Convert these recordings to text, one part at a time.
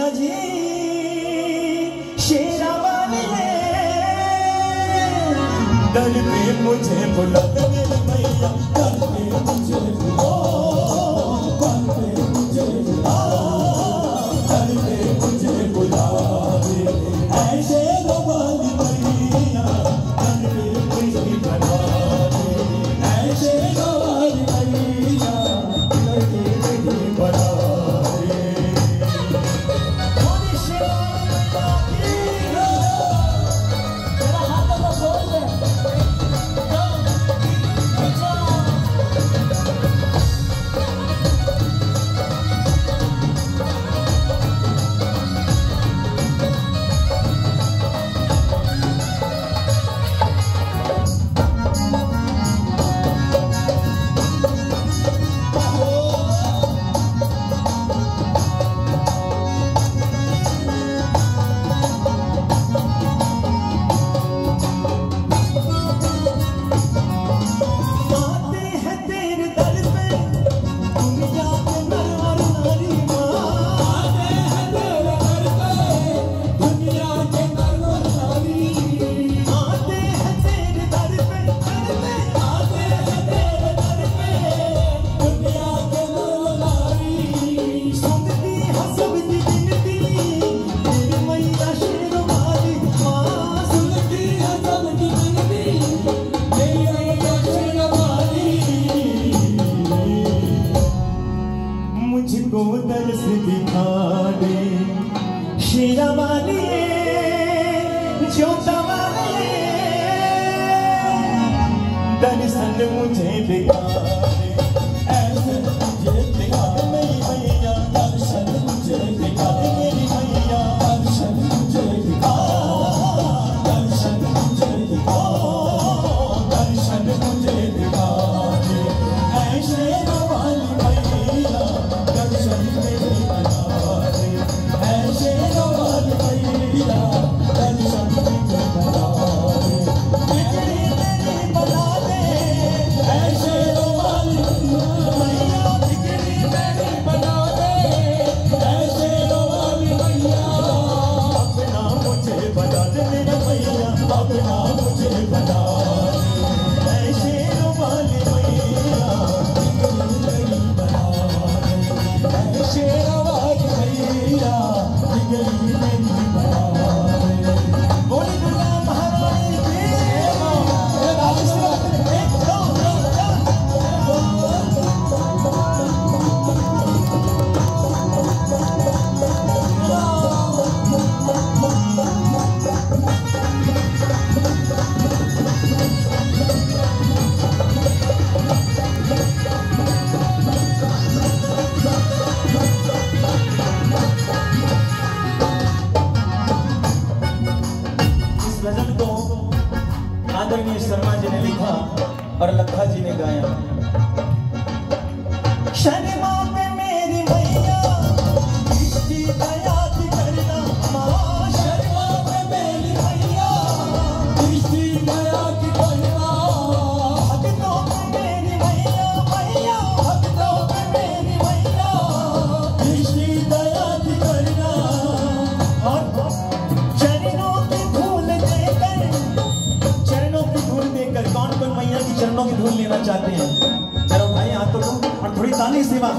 मीरा जी मुझे बुला मेरे 지나만이에 좋다만이에 난 이상 내 문제에 대가 गज़ल को आदरणीय शर्मा जी ने लिखा और लखा जी ने गाया। शर्मा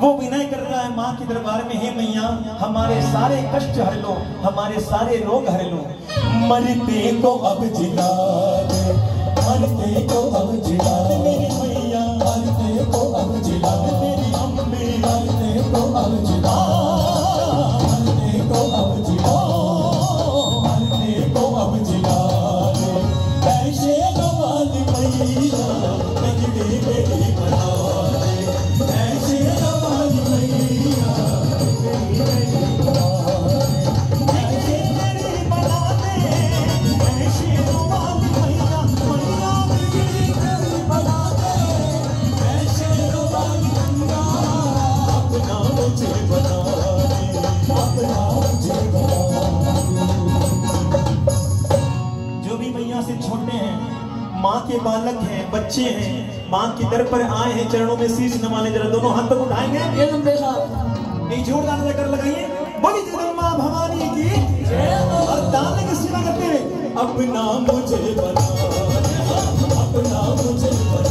वो विनय कर रहा है, माँ के दरबार में, हे मैया, हमारे सारे कष्ट हर लो, हमारे सारे रोग हर लो, मरते तो अब जिला जो भी मैया से छोटे हैं माँ के बालक हैं बच्चे हैं माँ के दर पर आए हैं चरणों में शीश नमाने जरा दोनों हाथ तक उठाएँगे। नहीं जोरदार कर लगाइए। बोली जय माँ भवानी की। और दाने की सेवा करते हैं अपना मुझे बना अपना मुझे बना।